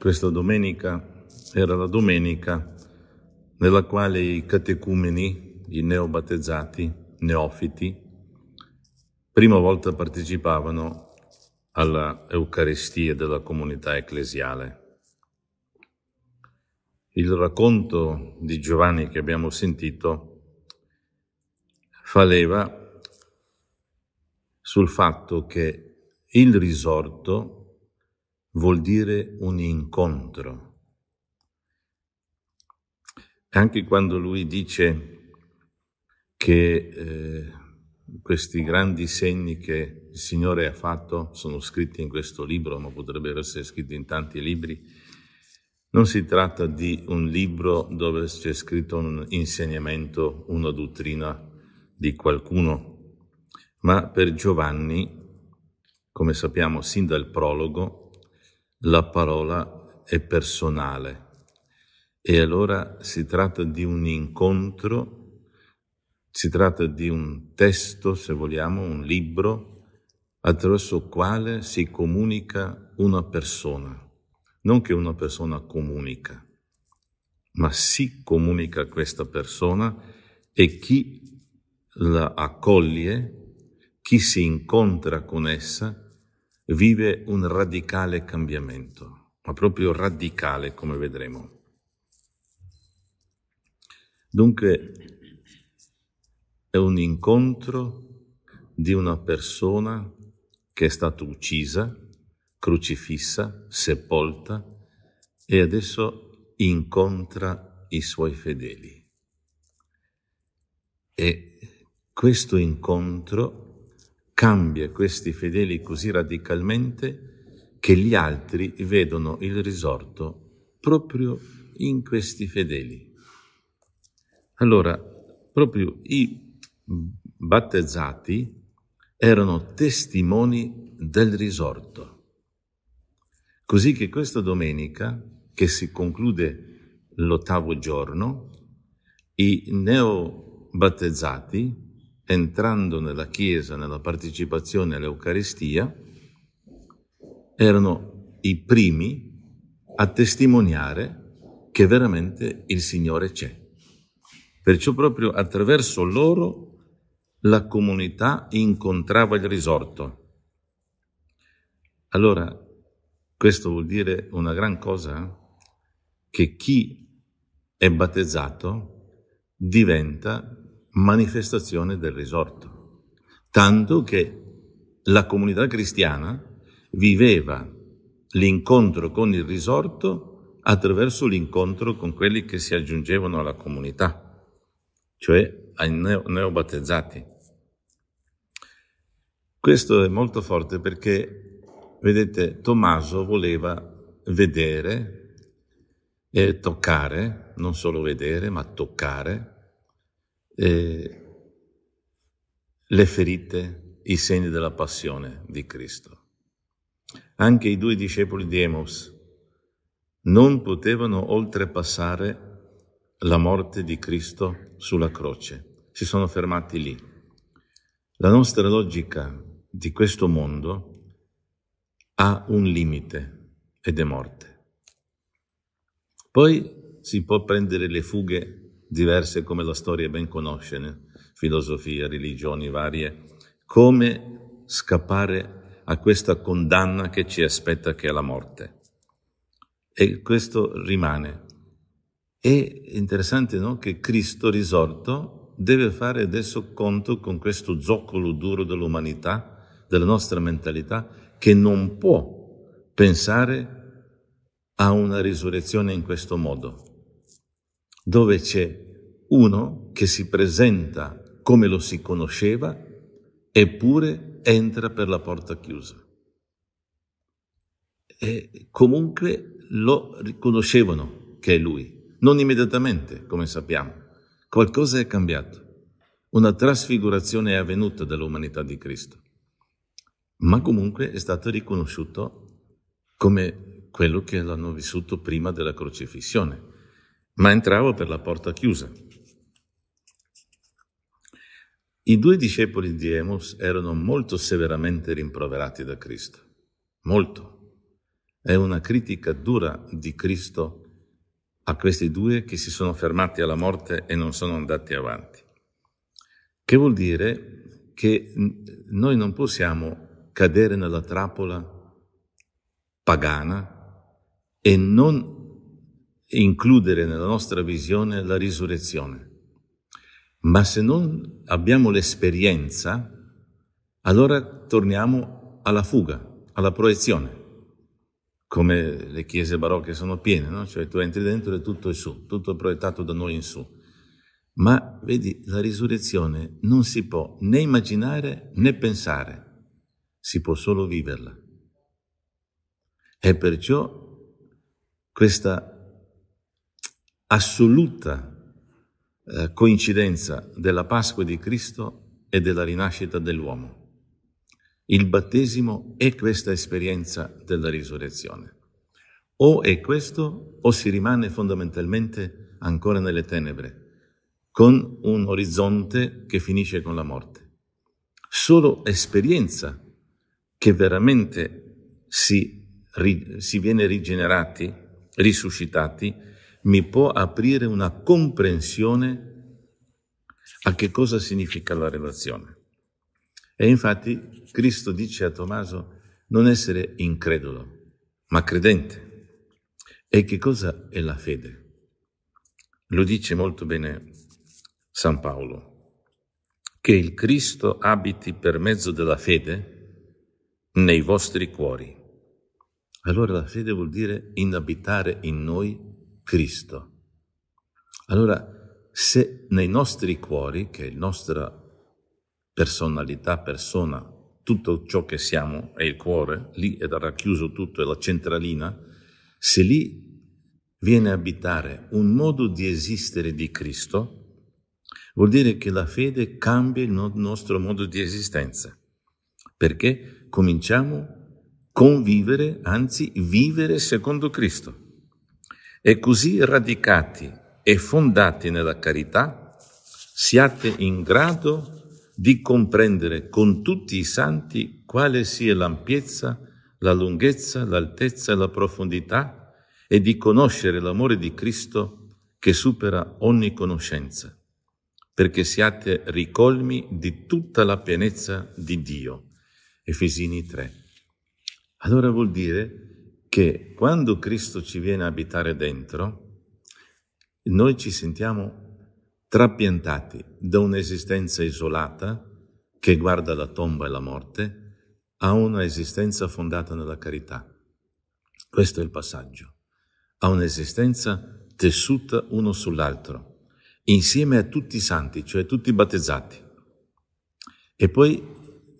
Questa domenica era la domenica nella quale i catecumeni, i neobattezzati, neofiti, prima volta partecipavano alla Eucaristia della comunità ecclesiale. Il racconto di Giovanni che abbiamo sentito fa leva sul fatto che il risorto vuol dire un incontro. Anche quando lui dice che eh, questi grandi segni che il Signore ha fatto sono scritti in questo libro, ma potrebbero essere scritti in tanti libri, non si tratta di un libro dove c'è scritto un insegnamento, una dottrina di qualcuno, ma per Giovanni, come sappiamo sin dal prologo, la parola è personale. E allora si tratta di un incontro, si tratta di un testo, se vogliamo, un libro attraverso il quale si comunica una persona, non che una persona comunica, ma si comunica questa persona e chi la accoglie chi si incontra con essa vive un radicale cambiamento, ma proprio radicale come vedremo. Dunque è un incontro di una persona che è stata uccisa, crocifissa, sepolta e adesso incontra i suoi fedeli. E questo incontro cambia questi fedeli così radicalmente che gli altri vedono il risorto proprio in questi fedeli. Allora, proprio i battezzati erano testimoni del risorto. Così che questa domenica, che si conclude l'ottavo giorno, i neobattezzati entrando nella Chiesa, nella partecipazione all'Eucaristia, erano i primi a testimoniare che veramente il Signore c'è. Perciò proprio attraverso loro la comunità incontrava il risorto. Allora, questo vuol dire una gran cosa, che chi è battezzato diventa manifestazione del risorto, tanto che la comunità cristiana viveva l'incontro con il risorto attraverso l'incontro con quelli che si aggiungevano alla comunità, cioè ai neo- neobattezzati. Questo è molto forte perché, vedete, Tommaso voleva vedere e toccare, non solo vedere, ma toccare eh, le ferite, i segni della passione di Cristo. Anche i due discepoli di Emos non potevano oltrepassare la morte di Cristo sulla croce, si sono fermati lì. La nostra logica di questo mondo ha un limite ed è morte. Poi si può prendere le fughe diverse come la storia ben conosce, né? filosofia, religioni varie, come scappare a questa condanna che ci aspetta che è la morte. E questo rimane. È interessante no? che Cristo risorto deve fare adesso conto con questo zoccolo duro dell'umanità, della nostra mentalità, che non può pensare a una risurrezione in questo modo dove c'è uno che si presenta come lo si conosceva eppure entra per la porta chiusa. E comunque lo riconoscevano che è lui, non immediatamente, come sappiamo. Qualcosa è cambiato. Una trasfigurazione è avvenuta dell'umanità di Cristo. Ma comunque è stato riconosciuto come quello che l'hanno vissuto prima della crocifissione ma entravo per la porta chiusa. I due discepoli di Emos erano molto severamente rimproverati da Cristo, molto. è una critica dura di Cristo a questi due che si sono fermati alla morte e non sono andati avanti. Che vuol dire che noi non possiamo cadere nella trappola pagana e non includere nella nostra visione la risurrezione. Ma se non abbiamo l'esperienza, allora torniamo alla fuga, alla proiezione, come le chiese barocche sono piene, no? Cioè tu entri dentro e tutto è su, tutto è proiettato da noi in su. Ma vedi, la risurrezione non si può né immaginare né pensare, si può solo viverla. E perciò questa assoluta eh, coincidenza della Pasqua di Cristo e della rinascita dell'uomo. Il battesimo è questa esperienza della risurrezione. O è questo o si rimane fondamentalmente ancora nelle tenebre, con un orizzonte che finisce con la morte. Solo esperienza che veramente si, si viene rigenerati, risuscitati, mi può aprire una comprensione a che cosa significa la relazione. E infatti Cristo dice a Tommaso non essere incredulo, ma credente. E che cosa è la fede? Lo dice molto bene San Paolo, che il Cristo abiti per mezzo della fede nei vostri cuori. Allora la fede vuol dire inabitare in noi Cristo. Allora, se nei nostri cuori, che è il nostro personalità, persona, tutto ciò che siamo è il cuore, lì è racchiuso tutto, è la centralina, se lì viene a abitare un modo di esistere di Cristo, vuol dire che la fede cambia il nostro modo di esistenza, perché cominciamo a convivere, anzi vivere secondo Cristo. E così radicati e fondati nella carità, siate in grado di comprendere con tutti i santi quale sia l'ampiezza, la lunghezza, l'altezza e la profondità e di conoscere l'amore di Cristo che supera ogni conoscenza, perché siate ricolmi di tutta la pienezza di Dio. Efesini 3. Allora vuol dire che quando Cristo ci viene a abitare dentro, noi ci sentiamo trapiantati da un'esistenza isolata che guarda la tomba e la morte a una esistenza fondata nella carità. Questo è il passaggio. A un'esistenza tessuta uno sull'altro, insieme a tutti i santi, cioè tutti i battezzati. E poi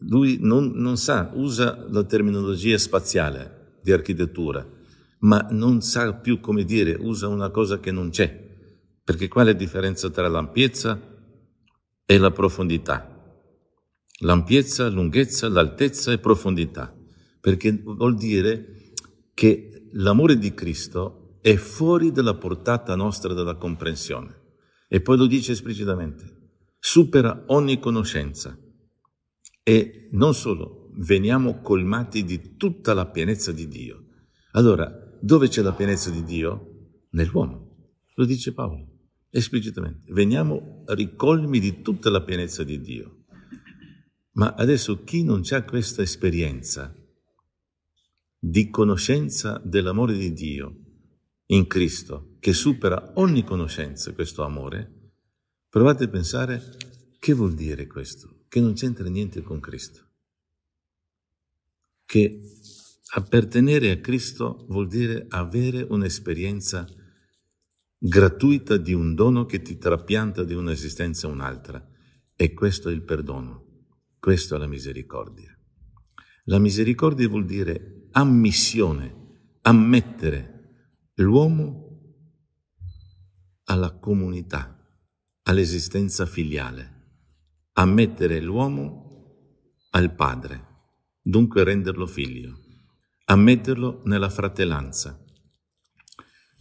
lui non, non sa, usa la terminologia spaziale di architettura, ma non sa più come dire, usa una cosa che non c'è perché qual è la differenza tra l'ampiezza e la profondità? L'ampiezza, lunghezza, l'altezza e profondità, perché vuol dire che l'amore di Cristo è fuori della portata nostra della comprensione. E poi lo dice esplicitamente, supera ogni conoscenza. E non solo, veniamo colmati di tutta la pienezza di Dio. Allora, dove c'è la pienezza di Dio? Nell'uomo. Lo dice Paolo esplicitamente. Veniamo ricolmi di tutta la pienezza di Dio. Ma adesso chi non ha questa esperienza di conoscenza dell'amore di Dio in Cristo, che supera ogni conoscenza questo amore, provate a pensare che vuol dire questo, che non c'entra niente con Cristo. Che appartenere a Cristo vuol dire avere un'esperienza gratuita di un dono che ti trapianta di un'esistenza a un'altra. E questo è il perdono, questo è la misericordia. La misericordia vuol dire ammissione, ammettere l'uomo alla comunità, all'esistenza filiale, ammettere l'uomo al padre, dunque renderlo figlio, ammetterlo nella fratellanza,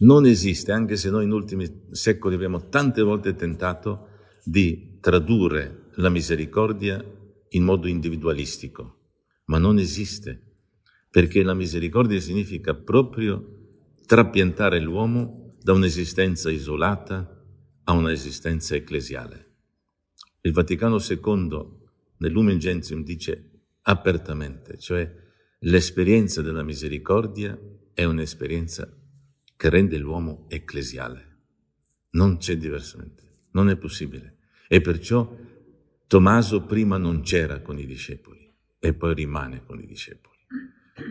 non esiste, anche se noi in ultimi secoli abbiamo tante volte tentato di tradurre la misericordia in modo individualistico, ma non esiste, perché la misericordia significa proprio trapiantare l'uomo da un'esistenza isolata a un'esistenza ecclesiale. Il Vaticano II nel Lumen Gentium dice apertamente, cioè l'esperienza della misericordia è un'esperienza che rende l'uomo ecclesiale. Non c'è diversamente, non è possibile. E perciò Tommaso prima non c'era con i discepoli e poi rimane con i discepoli,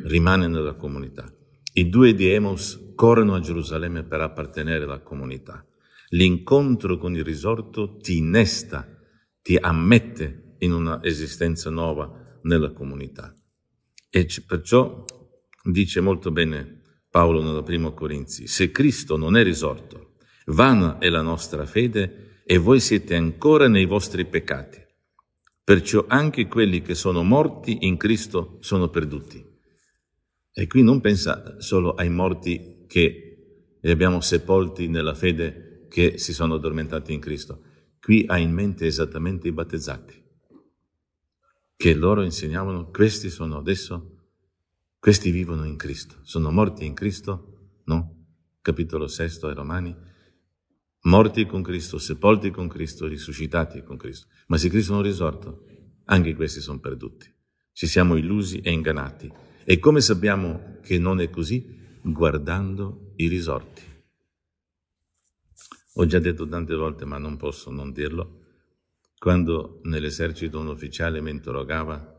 rimane nella comunità. I due di Emos corrono a Gerusalemme per appartenere alla comunità. L'incontro con il risorto ti innesta, ti ammette in una esistenza nuova nella comunità. E perciò dice molto bene Paolo nella prima Corinzi, se Cristo non è risorto, vana è la nostra fede e voi siete ancora nei vostri peccati. Perciò anche quelli che sono morti in Cristo sono perduti. E qui non pensa solo ai morti che li abbiamo sepolti nella fede che si sono addormentati in Cristo. Qui ha in mente esattamente i battezzati, che loro insegnavano, questi sono adesso, questi vivono in Cristo, sono morti in Cristo, no? Capitolo sesto ai Romani, morti con Cristo, sepolti con Cristo, risuscitati con Cristo. Ma se Cristo non è risorto, anche questi sono perduti. Ci siamo illusi e ingannati. E come sappiamo che non è così? Guardando i risorti. Ho già detto tante volte, ma non posso non dirlo, quando nell'esercito un ufficiale mi interrogava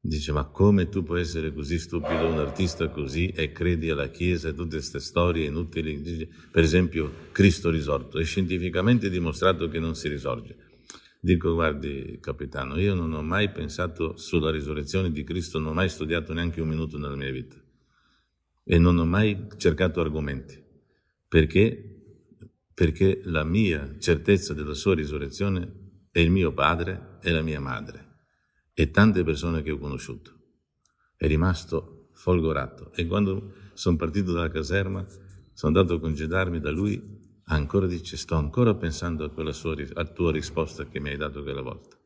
Dice, ma come tu puoi essere così stupido, un artista così, e credi alla Chiesa e tutte queste storie inutili? Dice, per esempio, Cristo risorto. È scientificamente dimostrato che non si risorge. Dico, guardi, capitano, io non ho mai pensato sulla risurrezione di Cristo, non ho mai studiato neanche un minuto nella mia vita. E non ho mai cercato argomenti. Perché? Perché la mia certezza della sua risurrezione è il mio padre e la mia madre e tante persone che ho conosciuto. È rimasto folgorato e quando sono partito dalla caserma, sono andato a congedarmi da lui, ancora dice sto ancora pensando a quella sua, a tua risposta che mi hai dato quella volta.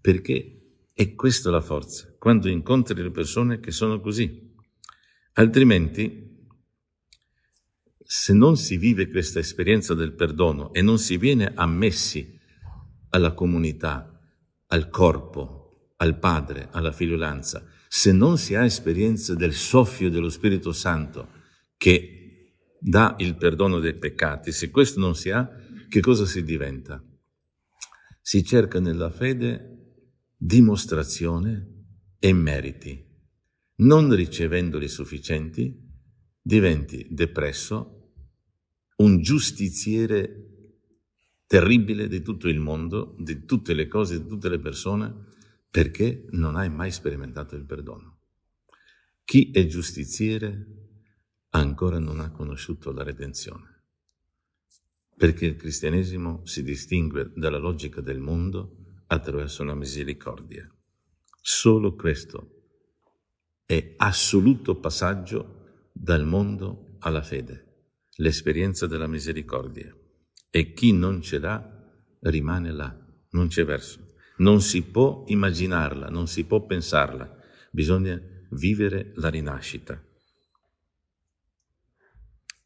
Perché è questa la forza, quando incontri le persone che sono così. Altrimenti, se non si vive questa esperienza del perdono e non si viene ammessi alla comunità, al corpo, al Padre, alla figliolanza, se non si ha esperienza del soffio dello Spirito Santo che dà il perdono dei peccati, se questo non si ha, che cosa si diventa? Si cerca nella fede dimostrazione e meriti. Non ricevendoli sufficienti, diventi depresso, un giustiziere terribile di tutto il mondo, di tutte le cose, di tutte le persone, perché non hai mai sperimentato il perdono. Chi è giustiziere ancora non ha conosciuto la redenzione, perché il cristianesimo si distingue dalla logica del mondo attraverso la misericordia. Solo questo è assoluto passaggio dal mondo alla fede, l'esperienza della misericordia. E chi non ce l'ha rimane là, non c'è verso. Non si può immaginarla, non si può pensarla, bisogna vivere la rinascita.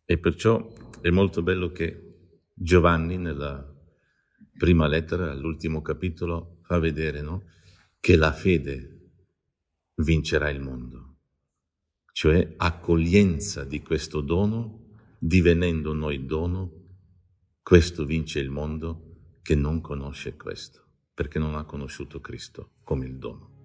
E perciò è molto bello che Giovanni nella prima lettera, all'ultimo capitolo, fa vedere no? che la fede vincerà il mondo, cioè accoglienza di questo dono, divenendo noi dono, questo vince il mondo che non conosce questo perché non ha conosciuto Cristo come il dono.